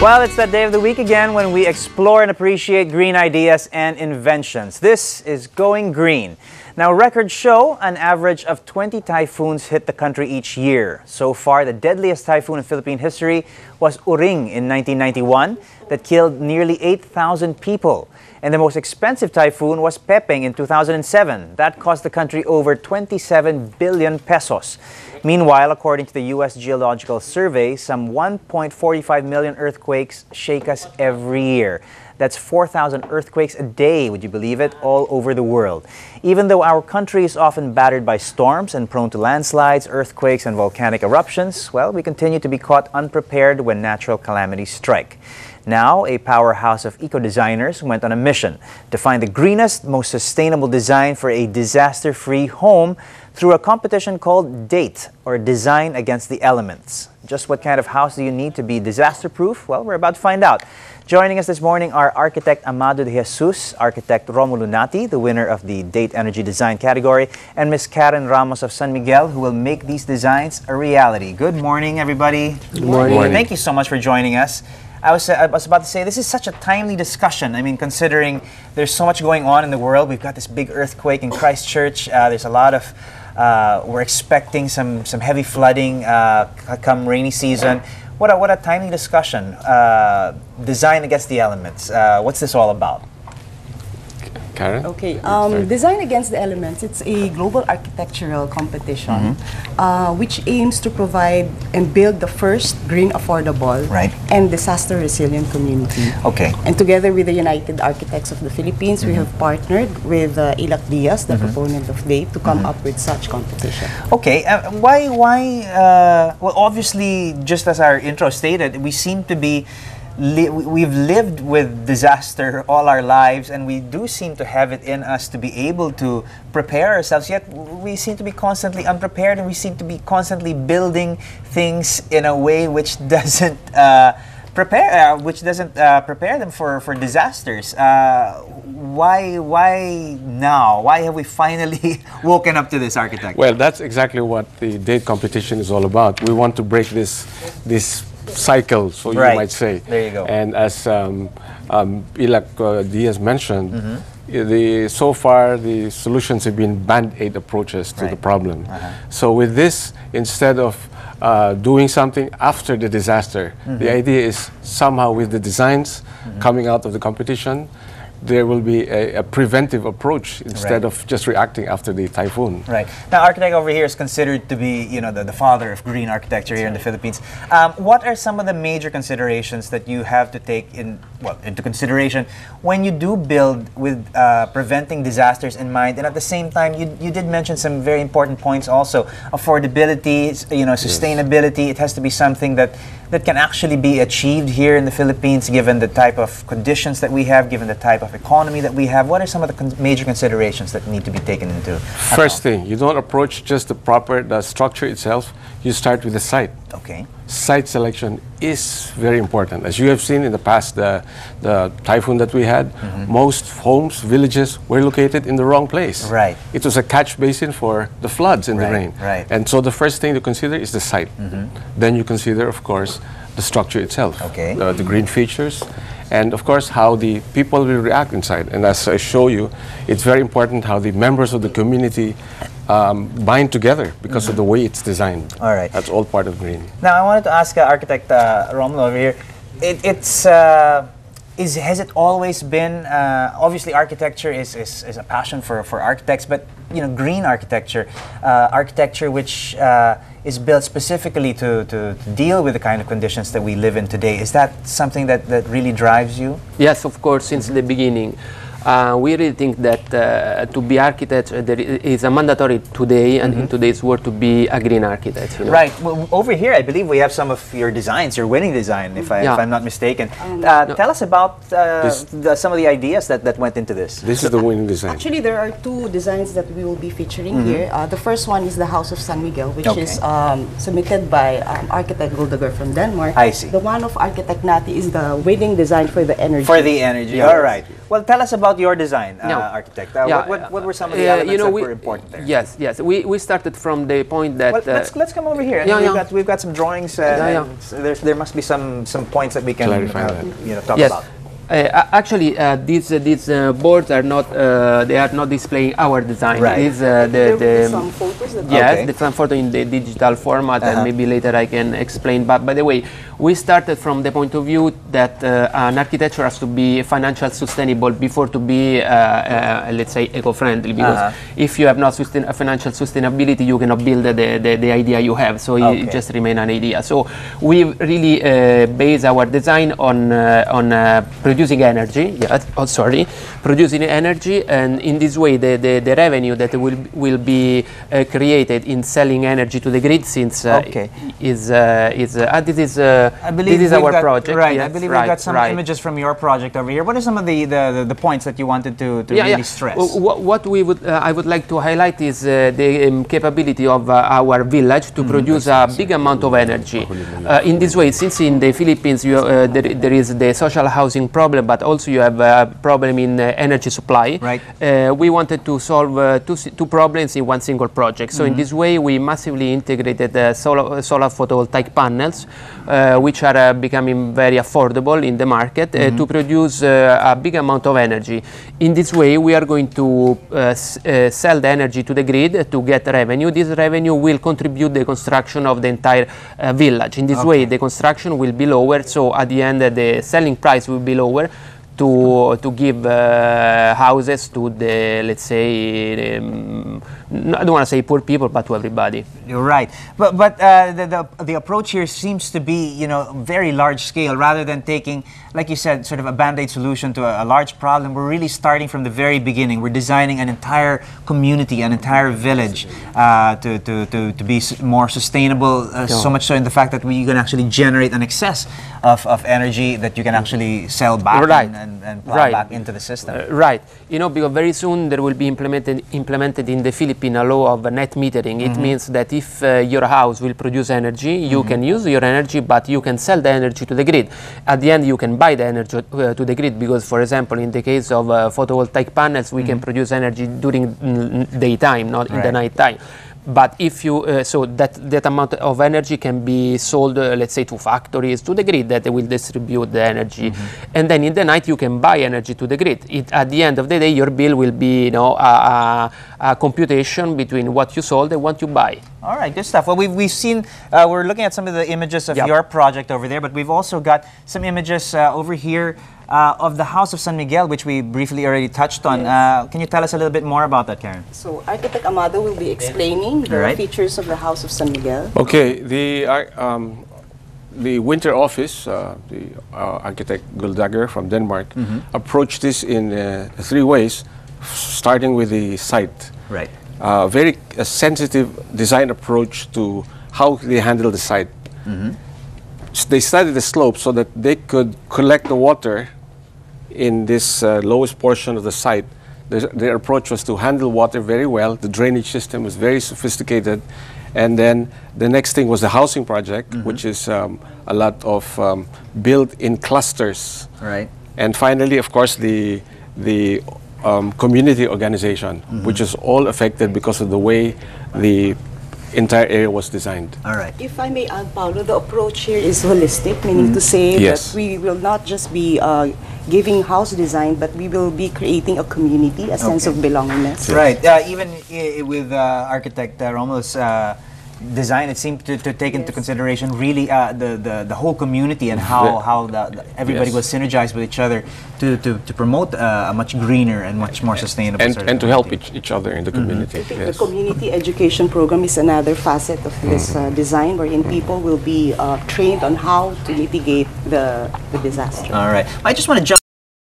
Well, it's that day of the week again when we explore and appreciate green ideas and inventions. This is Going Green. Now, records show an average of 20 typhoons hit the country each year. So far, the deadliest typhoon in Philippine history was Uring in 1991 that killed nearly 8,000 people. And the most expensive typhoon was Pepeng in 2007. That cost the country over 27 billion pesos. Meanwhile, according to the U.S. Geological Survey, some 1.45 million earthquakes shake us every year. That's 4,000 earthquakes a day, would you believe it, all over the world. Even though our country is often battered by storms and prone to landslides, earthquakes, and volcanic eruptions, well, we continue to be caught unprepared when natural calamities strike. Now, a powerhouse of eco designers went on a mission to find the greenest, most sustainable design for a disaster free home through a competition called DATE, or Design Against the Elements. Just what kind of house do you need to be disaster proof? Well, we're about to find out. Joining us this morning are architect Amado de Jesus, architect Romulo Nati, the winner of the Date Energy Design category, and Ms. Karen Ramos of San Miguel, who will make these designs a reality. Good morning, everybody. Good morning. morning. Thank you so much for joining us. I was, I was about to say, this is such a timely discussion. I mean, considering there's so much going on in the world. We've got this big earthquake in Christchurch. Uh, there's a lot of, uh, we're expecting some, some heavy flooding uh, come rainy season. What a, what a timely discussion. Uh, design against the elements. Uh, what's this all about? Karen? Okay, um, Design Against the Elements, it's a global architectural competition mm -hmm. uh, which aims to provide and build the first green, affordable, right. and disaster resilient community. Okay. And together with the United Architects of the Philippines, mm -hmm. we mm-hmm. have partnered with uh, Illac Diaz, the mm -hmm. proponent of DATE, to come mm-hmm. up with such competition. Okay, uh, why, why, uh, well, obviously, just as our intro stated, we seem to be li we've lived with disaster all our lives, and we do seem to have it in us to be able to prepare ourselves. Yet we seem to be constantly unprepared, and we seem to be constantly building things in a way which doesn't. Uh, prepare uh, which doesn't uh, prepare them for for disasters uh, why why now why have we finally woken up to this architect well that's exactly what the date competition is all about we want to break this this cycle, so right. you might say. There you go. And as um, um, Illac uh, Diaz mentioned, mm -hmm. the, so far the solutions have been band-aid approaches to right. the problem. Uh -huh. So with this, instead of uh, doing something after the disaster, mm -hmm. the mm-hmm. idea is somehow with the designs mm -hmm. coming out of the competition, there will be a, a preventive approach instead right. of just reacting after the typhoon. Right. Now, architect over here is considered to be, you know, the, the father of green architecture here in the Philippines. Um, what are some of the major considerations that you have to take in, well, into consideration when you do build with uh, preventing disasters in mind? And at the same time, you, you did mention some very important points also. Affordability, you know, sustainability. Yes. It has to be something that that can actually be achieved here in the Philippines given the type of conditions that we have, given the type of economy that we have? What are some of the con major considerations that need to be taken into First thing, you don't approach just the proper the structure itself. You start with the site. Okay. Site selection is very important. As you have seen in the past, the, the typhoon that we had, mm -hmm. most homes, villages were located in the wrong place. Right. It was a catch basin for the floods and right, the rain. Right. And so the first thing to consider is the site. Mm -hmm. Then you consider, of course, the structure itself. Okay. Uh, the green features and of course how the people will react inside. And as I show you, it's very important how the members of the community um, bind together because mm -hmm. of the way it's designed. All right. That's all part of green. Now I wanted to ask uh, architect uh, Romulo over here, it, it's, uh, is, has it always been, uh, obviously architecture is, is, is, a passion for, for architects, but you know, green architecture, uh, architecture which uh, is built specifically to, to, to, deal with the kind of conditions that we live in today. Is that something that, that really drives you? Yes, of course, since the beginning. Uh, we really think that uh, to be architects uh, there is a mandatory today and mm -hmm. in mm-hmm. today's world to be a green architect. You know? Right. Well, over here, I believe we have some of your designs, your winning design, if, I, am not mistaken. Um, uh, no. Tell us about uh, the, some of the ideas that, that went into this. This is the winning design. Actually, there are two designs that we will be featuring mm -hmm. here. Uh, the first one is the House of San Miguel, which okay. is um, submitted by um, architect Guldager from Denmark. I see. The one of architect Nati is the winning design for the energy. For the energy. Yeah. All right. Well, tell us about your design, uh, Yeah. architect. Uh, Yeah, what, what, what were some of the uh, elements you know, that we- were important there? Yes, yes. We, we started from the point that Well, uh, let's let's come over here. I yeah, we've yeah. got we've got some drawings. Uh, Yeah, and there must be some some points that we can uh, you know talk yes. about. Uh, actually, uh, these uh, these uh, boards are not uh, they are not displaying our design. Right. These uh, There the, will be the some photos that Yes, Okay. the some photo in the digital format, Uh-huh. and maybe later I can explain. But by the way, we started from the point of view that uh, an architecture has to be financially sustainable before to be, uh, uh, let's say, eco-friendly. Because Uh-huh. if you have not sustain- a financial sustainability, you cannot build the, the, the idea you have. So Okay. it just remain an idea. So we really uh, base our design on uh, on uh, producing energy. Yeah, oh, sorry, producing energy, and in this way, the, the, the revenue that will will be uh, created in selling energy to the grid, since uh, Okay. is uh, is uh, this is uh, I believe this is our got, project. Right. I believe right, we've got some right. images from your project over here. What are some of the the, the, the points that you wanted to, to really stress? Wh- wh- what we would, uh, I would like to highlight is uh, the um, capability of uh, our village Mm, to produce a big amount of energy. Uh, in this way, since in the Philippines you, uh, there, there is the social housing problem, but also you have a problem in uh, energy supply. Right. Uh, we wanted to solve uh, two, two problems in one single project. So in Mm-hmm. this way, we massively integrated solar, solar photovoltaic panels, which are becoming very affordable in the market, uh, Mm-hmm. to produce uh, a big amount of energy. In this way, we are going to sell the energy to the grid to get revenue. This revenue will contribute the construction of the entire village. In this way, the construction will be lower. So at the end, the selling price will be lower where to to give uh, houses to the let's say um, I don't want to say poor people, but to everybody. You're right, but but uh, the, the the approach here seems to be you know very large scale rather than taking like you said sort of a band aid solution to a, a large problem. We're really starting from the very beginning. We're designing an entire community, an entire village uh, to, to, to, to be more sustainable. Uh, So much so in the fact that we can actually generate an excess of, of energy that you can actually sell back Right. and, and, and plow Right. back into the system. Uh, right. You know, because very soon there will be implemented implemented in the Philippine a law of net metering. It means that if uh, your house will produce energy, you can use your energy, but you can sell the energy to the grid. At the end, you can buy the energy uh, to the grid because, for example, in the case of uh, photovoltaic panels, we can produce energy during mm, daytime, not in the night time. But if you uh, so that that amount of energy can be sold, uh, let's say, to factories, to the grid that will distribute the energy, and then in the night you can buy energy to the grid. It, at the end of the day, your bill will be, you know, a, a, a computation between what you sold and what you buy. All right, good stuff. Well, we've, we've seen, uh, we're looking at some of the images of Yep. your project over there, but we've also got some images uh, over here uh, of the House of San Miguel, which we briefly already touched on. Uh, can you tell us a little bit more about that, Karen? So architect Amado will be explaining the Alright. features of the House of San Miguel. Okay, the um, the winter office, uh, the uh, architect Guldager from Denmark, approached this in uh, three ways, starting with the site. Right. Uh, very a sensitive design approach to how they handle the site. S- They studied the slope so that they could collect the water in this uh, lowest portion of the site. Their, their approach was to handle water very well. The drainage system was very sophisticated. And then the next thing was the housing project, which is um, a lot of um, built in clusters. Right. And finally, of course, the, the um, community organization, which is all affected because of the way the entire area was designed. All right. If I may add, Paolo, the approach here is holistic, meaning to say Yes. that we will not just be uh, giving house design, but we will be creating a community, a sense of belongingness. Right. Uh, even i- with uh, architect uh, Romulo's uh, design, it seemed to, to take into consideration really uh, the, the, the whole community and how, how the, the- everybody Yes. was synergized with each other to, to, to promote uh, a much greener and much more sustainable And, and to help each, each other in the community. I think yes. the community education program is another facet of this uh, design, wherein people will be uh, trained on how to mitigate the, the disaster. All right. I just want to jump.